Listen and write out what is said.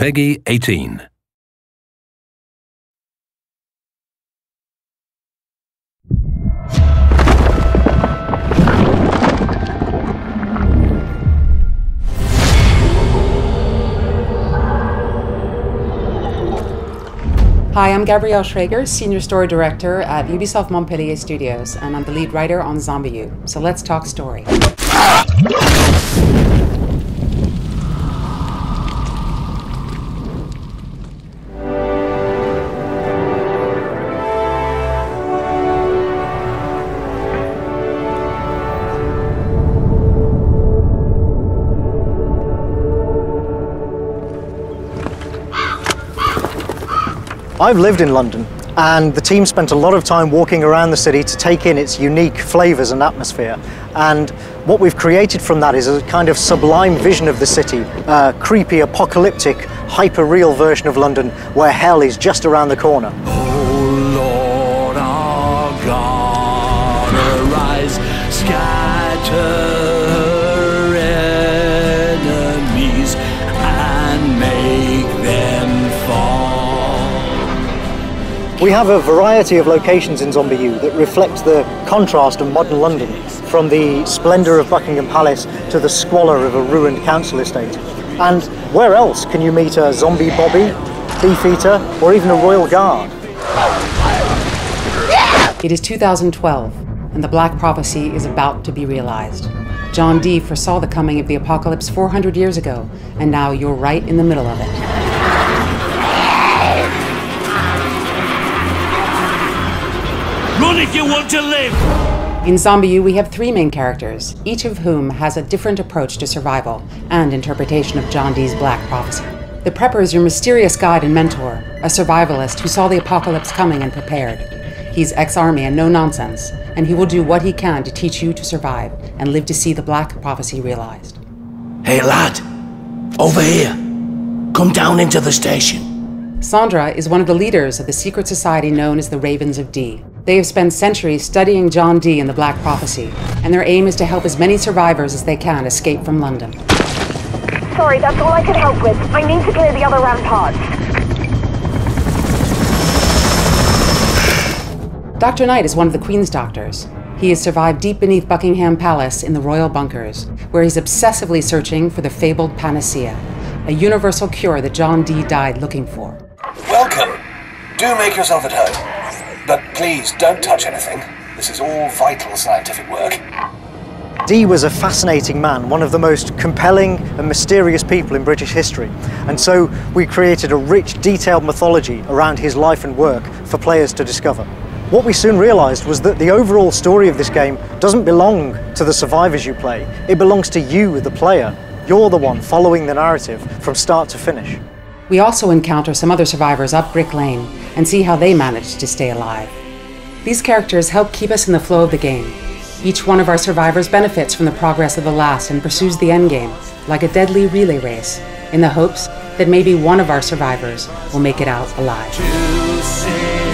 PEGI 18. Hi, I'm Gabrielle Shrager, Senior Story Director at Ubisoft Montpellier Studios, and I'm the lead writer on ZombiU. So let's talk story. I've lived in London and the team spent a lot of time walking around the city to take in its unique flavours and atmosphere. And what we've created from that is a kind of sublime vision of the city, a creepy, apocalyptic, hyper-real version of London where hell is just around the corner. Oh Lord our God, arise, scatter We have a variety of locations in ZombiU that reflect the contrast of modern London, from the splendour of Buckingham Palace to the squalor of a ruined council estate. And where else can you meet a zombie Bobby, Beefeater, or even a royal guard? It is 2012, and the Black Prophecy is about to be realized. John Dee foresaw the coming of the apocalypse 400 years ago, and now you're right in the middle of it. Run if you want to live! In ZombiU, we have three main characters, each of whom has a different approach to survival and interpretation of John Dee's Black Prophecy. The Prepper is your mysterious guide and mentor, a survivalist who saw the apocalypse coming and prepared. He's ex army and no nonsense, and he will do what he can to teach you to survive and live to see the Black Prophecy realized. Hey lad, over here. Come down into the station. Sandra is one of the leaders of the secret society known as the Ravens of Dee. They have spent centuries studying John Dee and the Black Prophecy, and their aim is to help as many survivors as they can escape from London. Sorry, that's all I can help with. I need to clear the other ramparts. Dr. Knight is one of the Queen's doctors. He has survived deep beneath Buckingham Palace in the royal bunkers, where he's obsessively searching for the fabled panacea, a universal cure that John Dee died looking for. Welcome. Do make yourself at home. But please don't touch anything. This is all vital scientific work. Dee was a fascinating man, one of the most compelling and mysterious people in British history. And so we created a rich, detailed mythology around his life and work for players to discover. What we soon realised was that the overall story of this game doesn't belong to the survivors you play. It belongs to you, the player. You're the one following the narrative from start to finish. We also encounter some other survivors up Brick Lane and see how they managed to stay alive. These characters help keep us in the flow of the game. Each one of our survivors benefits from the progress of the last and pursues the endgame, like a deadly relay race, in the hopes that maybe one of our survivors will make it out alive.